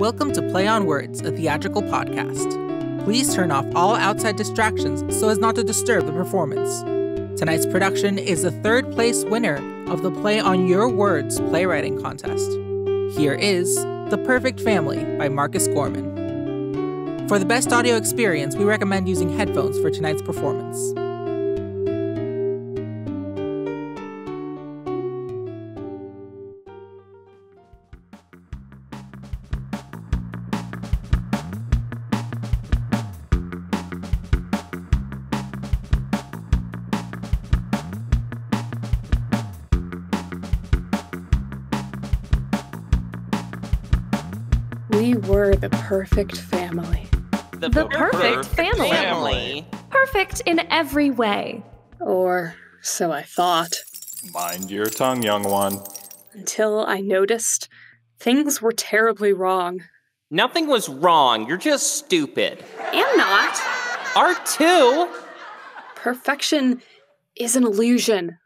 Welcome to Play on Words, a theatrical podcast. Please turn off all outside distractions so as not to disturb the performance. Tonight's production is the third place winner of the Play on Your Words playwriting contest. Here is The Perfect Family by Marcus Gorman. For the best audio experience, we recommend using headphones for tonight's performance. Were the perfect family. The, The perfect family. Perfect in every way. Or so I thought. Mind your tongue, young one. Until I noticed things were terribly wrong. Nothing was wrong. You're just stupid. Am not. R2? Perfection is an illusion.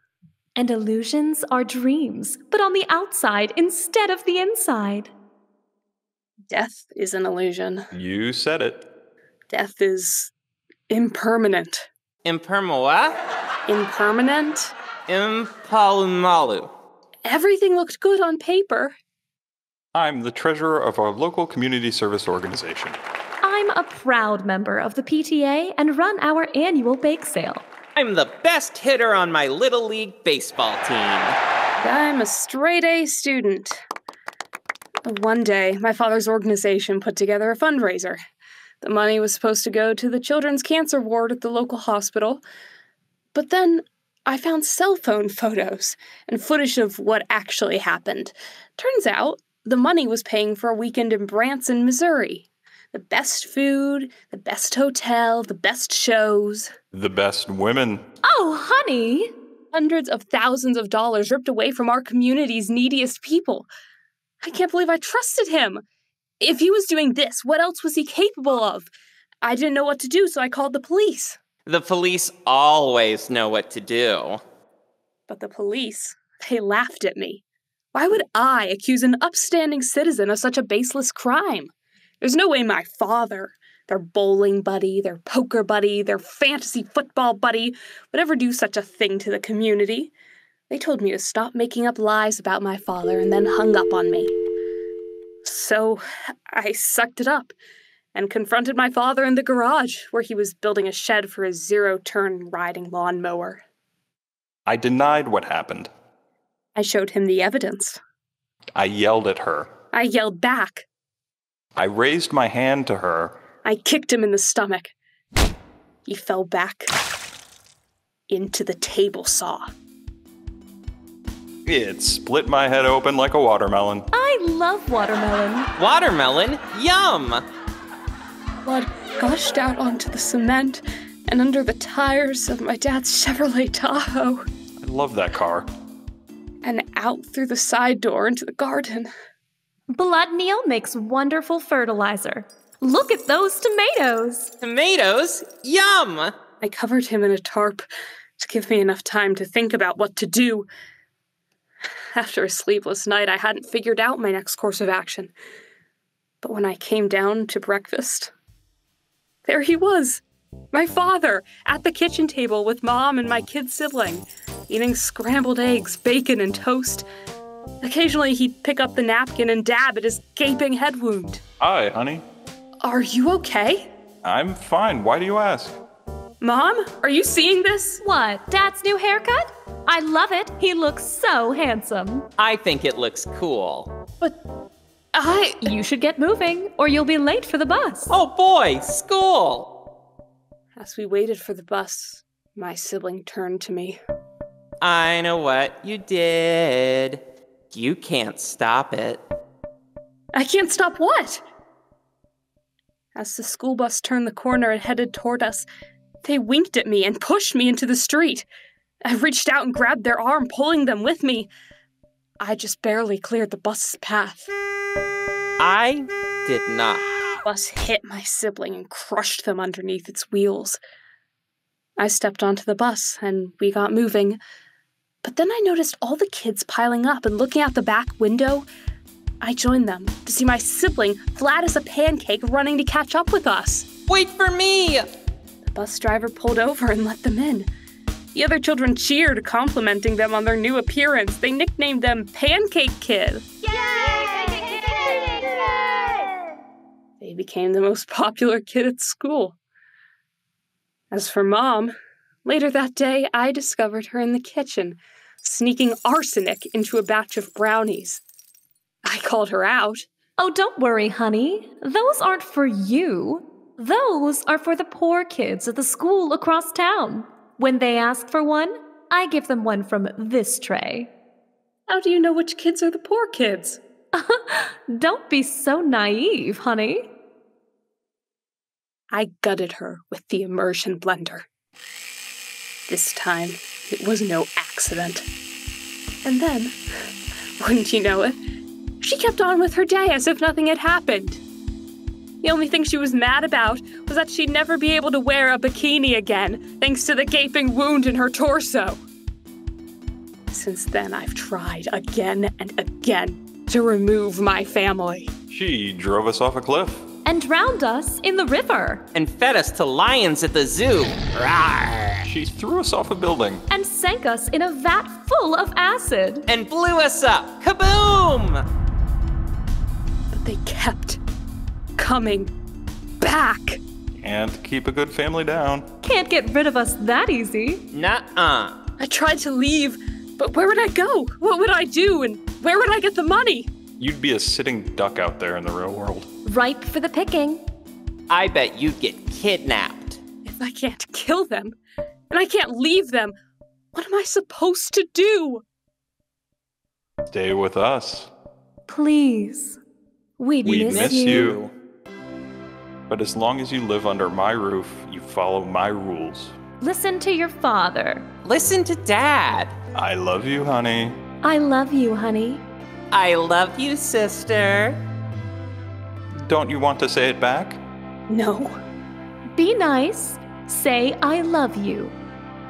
And illusions are dreams, but on the outside instead of the inside. Death is an illusion. You said it. Death is impermanent. Impermoa? Impermanent? Impalumalu. Everything looked good on paper. I'm the treasurer of our local community service organization. I'm a proud member of the PTA and run our annual bake sale. I'm the best hitter on my Little League baseball team. I'm a straight A student. One day, my father's organization put together a fundraiser. The money was supposed to go to the children's cancer ward at the local hospital. But then I found cell phone photos and footage of what actually happened. Turns out the money was paying for a weekend in Branson, Missouri. The best food, the best hotel, the best shows. The best women. Oh, honey! Hundreds of thousands of dollars ripped away from our community's neediest people. I can't believe I trusted him. If he was doing this, what else was he capable of? I didn't know what to do, so I called the police. The police always know what to do. But the police, they laughed at me. Why would I accuse an upstanding citizen of such a baseless crime? There's no way my father, their bowling buddy, their poker buddy, their fantasy football buddy would ever do such a thing to the community. They told me to stop making up lies about my father and then hung up on me. So I sucked it up and confronted my father in the garage where he was building a shed for his zero turn riding lawnmower. I denied what happened. I showed him the evidence. I yelled at her. I yelled back. I raised my hand to her. I kicked him in the stomach. He fell back into the table saw. It split my head open like a watermelon. I love watermelon. Watermelon? Yum! Blood gushed out onto the cement and under the tires of my dad's Chevrolet Tahoe I love that car. and out through the side door into the garden. Blood meal makes wonderful fertilizer. Look at those tomatoes! Tomatoes? Yum! I covered him in a tarp to give me enough time to think about what to do. After a sleepless night, I hadn't figured out my next course of action. But when I came down to breakfast, there he was, my father, at the kitchen table with mom and my kid sibling, eating scrambled eggs, bacon, and toast. Occasionally, he'd pick up the napkin and dab at his gaping head wound. Hi, honey. Are you okay? I'm fine. Why do you ask? Mom, are you seeing this? What, Dad's new haircut? I love it. He looks so handsome. I think it looks cool. But I. You should get moving, or you'll be late for the bus. Oh boy, school! As we waited for the bus, my sibling turned to me. I know what you did. You can't stop it. I can't stop what? As the school bus turned the corner and headed toward us, they winked at me and pushed me into the street. I reached out and grabbed their arm, pulling them with me. I just barely cleared the bus's path. I did not. The bus hit my sibling and crushed them underneath its wheels. I stepped onto the bus and we got moving. But then I noticed all the kids piling up and looking out the back window. I joined them to see my sibling flat as a pancake running to catch up with us. Wait for me! Bus driver pulled over and let them in. The other children cheered, complimenting them on their new appearance. They nicknamed them Pancake Kid. Yay! Pancake Kid. They became the most popular kid at school. As for Mom, later that day I discovered her in the kitchen, sneaking arsenic into a batch of brownies. I called her out. Oh, don't worry, honey. Those aren't for you. Those are for the poor kids at the school across town. When they ask for one, I give them one from this tray. How do you know which kids are the poor kids? Don't be so naive, honey. I gutted her with the immersion blender. This time, it was no accident. And then, wouldn't you know it, she kept on with her day as if nothing had happened. The only thing she was mad about was that she'd never be able to wear a bikini again, thanks to the gaping wound in her torso. Since then, I've tried again and again to remove my family. She drove us off a cliff. And drowned us in the river. And fed us to lions at the zoo. Rawr. She threw us off a building. And sank us in a vat full of acid. And blew us up. Kaboom! But they kept coming back. Can't keep a good family down. Can't get rid of us that easy. Nuh-uh. I tried to leave, but where would I go? What would I do? And where would I get the money? You'd be a sitting duck out there in the real world. Ripe for the picking. I bet you'd get kidnapped. If I can't kill them, and I can't leave them, what am I supposed to do? Stay with us. Please. We'd, We miss, miss you. you. But as long as you live under my roof, you follow my rules. Listen to your father. Listen to Dad. I love you, honey. I love you, honey. I love you, sister. Don't you want to say it back? No, Be nice. Say I love you.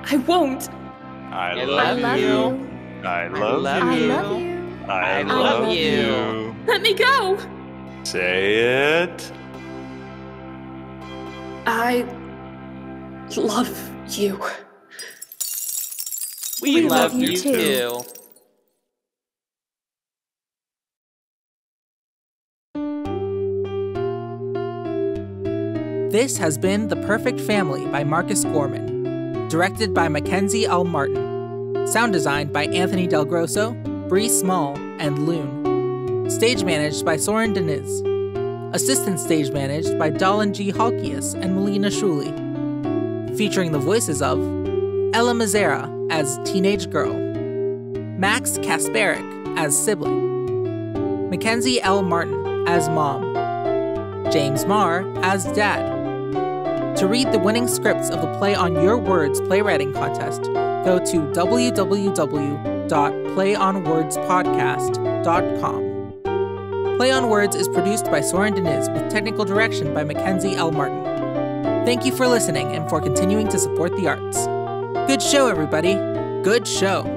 I won't. I, I love, love you. you. I love, love I you. love you. I, I love, love you. you. Let me go. Say it. I love you. We, We love, love you you too. too. This has been The Perfect Family by Marcus Gorman. Directed by Mackenzie L. Martin. Sound designed by Anthony Del Grosso, Bri Small, and Lune. Stage managed by Soren de-Niz. Assistant stage managed by Dallan G. Halkias and Melina Sciulli. Featuring the voices of Ella Mizera as Teenage Girl, Max Kasperek as Sibling, Mackenzie L. Martin as Mom, James Maher as Dad. To read the winning scripts of the Play on Your Words playwriting contest, go to www.playonwordspodcast.com. Play on Words is produced by Soren de-Niz with technical direction by Mackenzie L. Martin. Thank you for listening and for continuing to support the arts. Good show, everybody. Good show.